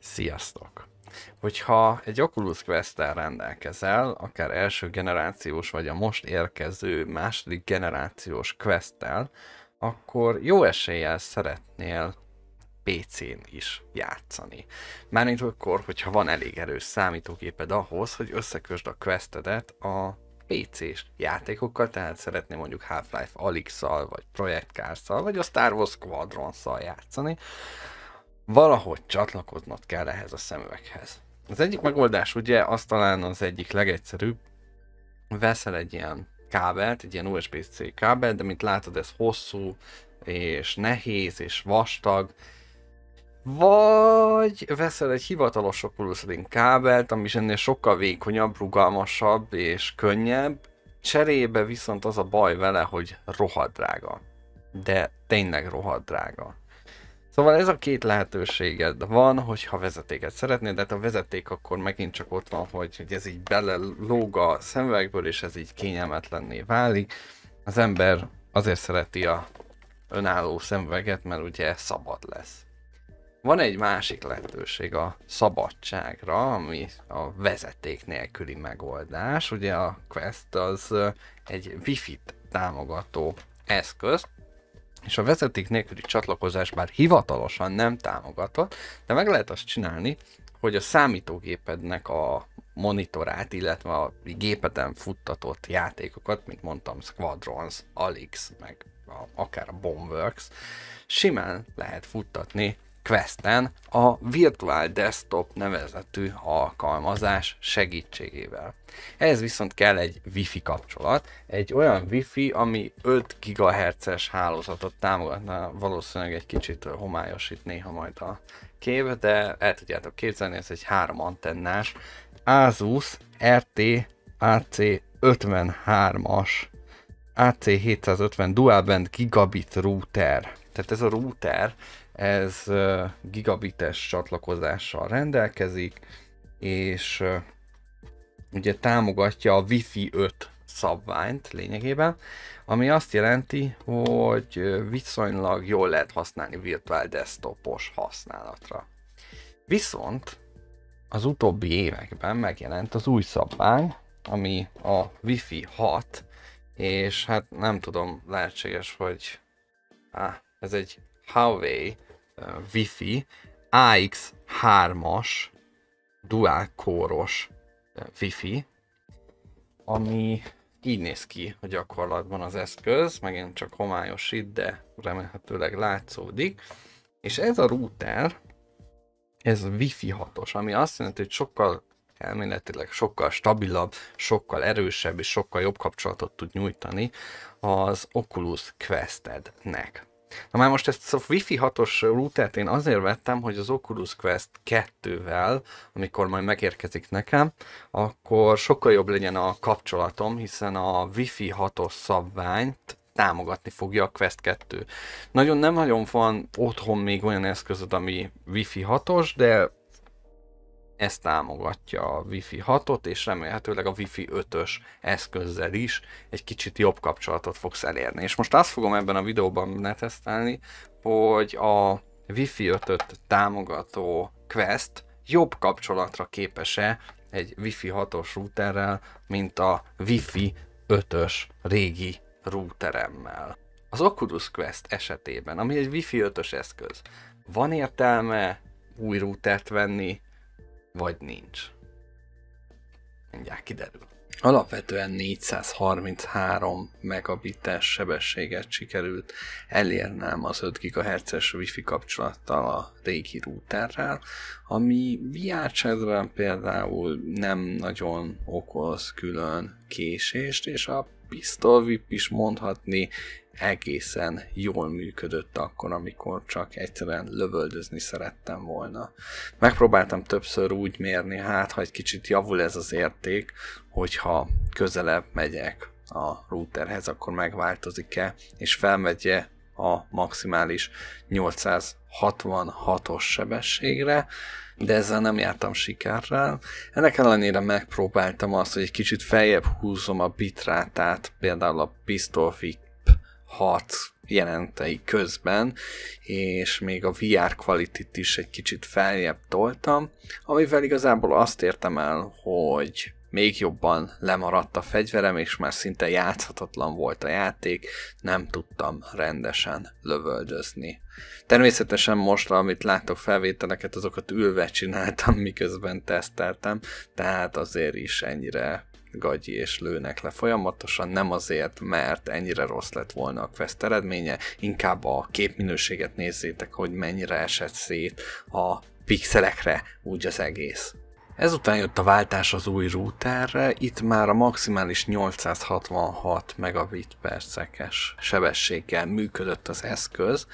Sziasztok! Hogyha egy Oculus quest rendelkezel, akár első generációs, vagy a most érkező második generációs quest akkor jó eséllyel szeretnél PC-n is játszani. Mármint akkor, hogyha van elég erős számítógéped ahhoz, hogy összekösd a questedet a PC-s játékokkal, tehát szeretném mondjuk Half-Life Alyx-szal, vagy Project Cars-szal, vagy a Star Wars Squadron-szal játszani, valahogy csatlakoznod kell ehhez a szemüveghez. Az egyik megoldás ugye az talán az egyik legegyszerűbb, veszel egy ilyen kábelt, egy ilyen USB-C kábelt, de mint látod ez hosszú, és nehéz, és vastag, vagy veszel egy hivatalos Oculus Link kábelt, ami is ennél sokkal vékonyabb, rugalmasabb és könnyebb, cserébe viszont az a baj vele, hogy rohadt drága. De tényleg rohadt drága. Szóval ez a két lehetőséged van, hogyha vezetéket szeretnéd, de hát a vezeték akkor megint csak ott van, hogy, hogy ez így belelóg a szemüvegből, és ez így kényelmetlenné válik. Az ember azért szereti a önálló szemüveget, mert ugye szabad lesz. Van egy másik lehetőség a szabadságra, ami a vezeték nélküli megoldás. Ugye a Quest az egy Wi-Fi-t támogató eszköz, és a vezeték nélküli csatlakozás bár hivatalosan nem támogatott, de meg lehet azt csinálni, hogy a számítógépednek a monitorát, illetve a gépeden futtatott játékokat, mint mondtam, Squadrons, Alyx, meg a, akár a Bombworks, simán lehet futtatni Questen a Virtual Desktop nevezetű alkalmazás segítségével. Ehhez viszont kell egy Wi-Fi kapcsolat, egy olyan Wi-Fi, ami 5 GHz-es hálózatot támogatna, valószínűleg egy kicsit homályos itt néha majd a kép, de el tudjátok képzelni, ez egy három antennás Asus RT AC 53-as AC750 dual band gigabit router. Tehát ez a router ez gigabites csatlakozással rendelkezik, és ugye támogatja a Wi-Fi 5 szabványt lényegében, ami azt jelenti, hogy viszonylag jól lehet használni virtuál desktopos használatra. Viszont az utóbbi években megjelent az új szabvány, ami a Wi-Fi 6, és hát nem tudom, lehetséges, hogy á, ez egy Huawei Wi-Fi AX3-as dual core-os Wi-Fi, ami így néz ki a gyakorlatban az eszköz, megint csak homályos itt, de remélhetőleg látszódik. És ez a router, ez Wi-Fi 6-os, ami azt jelenti, hogy sokkal elméletileg sokkal stabilabb, sokkal erősebb és sokkal jobb kapcsolatot tud nyújtani az Oculus Questednek. Na már most ezt a Wi-Fi 6-os routert én azért vettem, hogy az Oculus Quest 2-vel, amikor majd megérkezik nekem, akkor sokkal jobb legyen a kapcsolatom, hiszen a Wi-Fi 6-os szabványt támogatni fogja a Quest 2. Nagyon nem nagyon van otthon még olyan eszközöd, ami Wi-Fi 6-os, de ezt támogatja a Wi-Fi 6-ot, és remélhetőleg a Wi-Fi 5-ös eszközzel is egy kicsit jobb kapcsolatot fogsz elérni. És most azt fogom ebben a videóban letesztelni, hogy a Wi-Fi 5-öt támogató Quest jobb kapcsolatra képes-e egy Wi-Fi 6-os routerrel, mint a Wi-Fi 5-ös régi routeremmel. Az Oculus Quest esetében, ami egy Wi-Fi 5-ös eszköz, van értelme új routert venni, vagy nincs. Mindjárt kiderül. Alapvetően 433 megabites sebességet sikerült elérnem az 5 GHz-es Wi-Fi kapcsolattal a régi routerrel, ami VR például nem nagyon okoz külön késést, és a Pistol VIP is mondhatni egészen jól működött akkor, amikor csak egyszerűen lövöldözni szerettem volna. Megpróbáltam többször úgy mérni, hát ha egy kicsit javul ez az érték, hogyha közelebb megyek a routerhez, akkor megváltozik-e, és felmegye a maximális 866-os sebességre, de ezzel nem jártam sikerrel. Ennek ellenére megpróbáltam azt, hogy egy kicsit feljebb húzom a bitrátát, például a Pistol 6 jelentei közben, és még a VR quality is egy kicsit feljebb toltam, amivel igazából azt értem el, hogy még jobban lemaradt a fegyverem, és már szinte játszhatatlan volt a játék, nem tudtam rendesen lövöldözni. Természetesen most, amit láttok felvételeket, azokat ülve csináltam, miközben teszteltem, tehát azért is ennyire gagyi és lőnek le folyamatosan, nem azért, mert ennyire rossz lett volna a quest eredménye, inkább a képminőséget nézzétek, hogy mennyire esett szét a pixelekre úgy az egész. Ezután jött a váltás az új routerre, itt már a maximális 866 megabit percekes sebességgel működött az eszköz.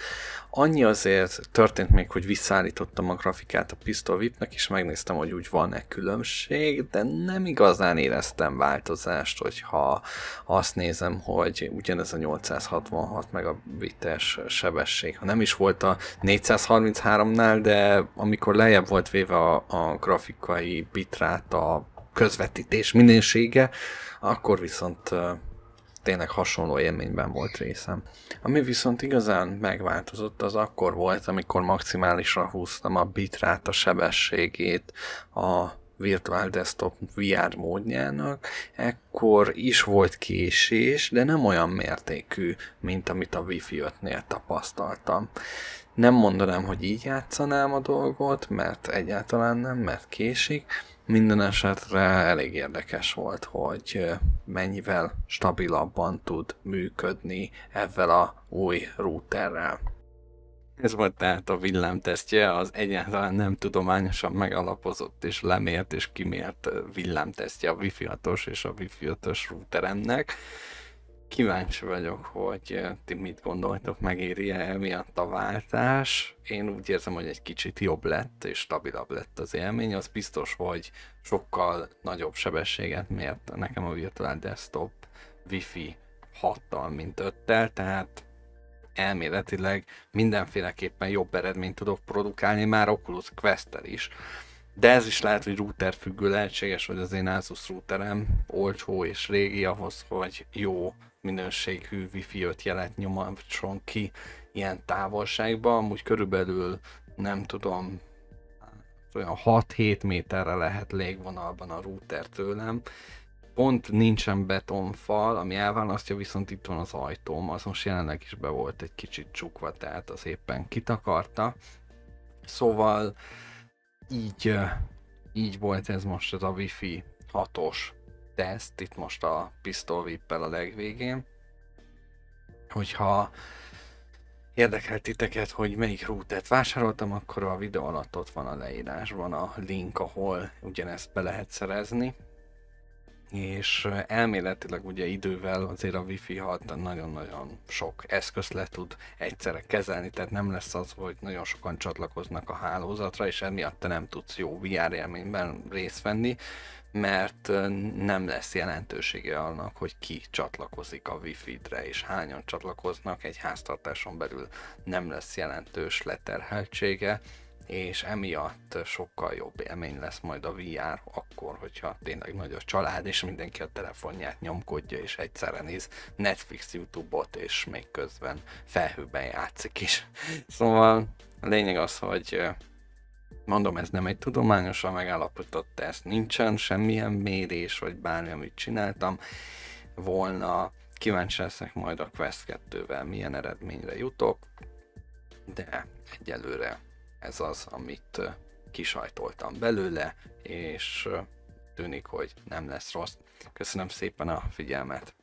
Annyi azért történt még, hogy visszaállítottam a grafikát a Pistol VIP-nek, és megnéztem, hogy úgy van-e különbség, de nem igazán éreztem változást, hogyha azt nézem, hogy ugyanez a 866 megabites sebesség, ha nem is volt a 433-nál, de amikor lejjebb volt véve a, a grafikai bitrát, a közvetítés minősége, akkor viszont tényleg hasonló élményben volt részem. Ami viszont igazán megváltozott, az akkor volt, amikor maximálisra húztam a bitrát, a sebességét a Virtual Desktop VR módjának, ekkor is volt késés, de nem olyan mértékű, mint amit a Wi-Fi 5-nél tapasztaltam. Nem mondanám, hogy így játszanám a dolgot, mert egyáltalán nem, mert késik. Minden esetre elég érdekes volt, hogy mennyivel stabilabban tud működni ezzel a új routerrel. Ez volt tehát a villámtesztje, az egyáltalán nem tudományosan megalapozott és lemért és kimért villámtesztje a Wi-Fi 6-os és a Wi-Fi 5-ös routeremnek. Kíváncsi vagyok, hogy ti mit gondoltok, megéri-e emiatt a váltás. Én úgy érzem, hogy egy kicsit jobb lett és stabilabb lett az élmény. Az biztos, hogy sokkal nagyobb sebességet mért nekem a Virtual Desktop Wi-Fi 6-tal, mint 5-tel, tehát elméletileg mindenféleképpen jobb eredményt tudok produkálni, már Oculus quest is. De ez is lehet, hogy router függő lehetséges, hogy az én Asus routerem olcsó és régi ahhoz, hogy jó minőségű Wi-Fi 5 jelet nyomasson ki ilyen távolságban, amúgy körülbelül nem tudom, olyan 6-7 méterre lehet légvonalban a router tőlem, pont nincsen betonfal, ami elválasztja, viszont itt van az ajtóm, az most jelenleg is be volt egy kicsit csukva, tehát az éppen kitakarta. Szóval így, így volt ez most az a Wi-Fi 6-os teszt, itt most a Pistol vip a legvégén. Hogyha érdekel titeket, hogy melyik routert vásároltam, akkor a videó alatt ott van a leírásban a link, ahol ugyanezt be lehet szerezni és elméletileg ugye idővel azért a Wi-Fi 6 nagyon-nagyon sok eszköz le tud egyszerre kezelni, tehát nem lesz az, hogy nagyon sokan csatlakoznak a hálózatra, és emiatt te nem tudsz jó VR élményben részt venni, mert nem lesz jelentősége annak, hogy ki csatlakozik a Wi-Fi-re, és hányan csatlakoznak. Egy háztartáson belül nem lesz jelentős leterheltsége, és emiatt sokkal jobb élmény lesz majd a VR akkor, hogyha tényleg nagy a család, és mindenki a telefonját nyomkodja, és egyszerre néz Netflix, Youtube-ot, és még közben felhőben játszik is. Szóval a lényeg az, hogy mondom, ez nem egy tudományosan megállapított teszt, nincsen semmilyen mérés, vagy bármi, amit csináltam volna. Kíváncsi leszek majd a Quest 2-vel milyen eredményre jutok, de egyelőre ez az, amit kisajtoltam belőle, és tűnik, hogy nem lesz rossz. Köszönöm szépen a figyelmet!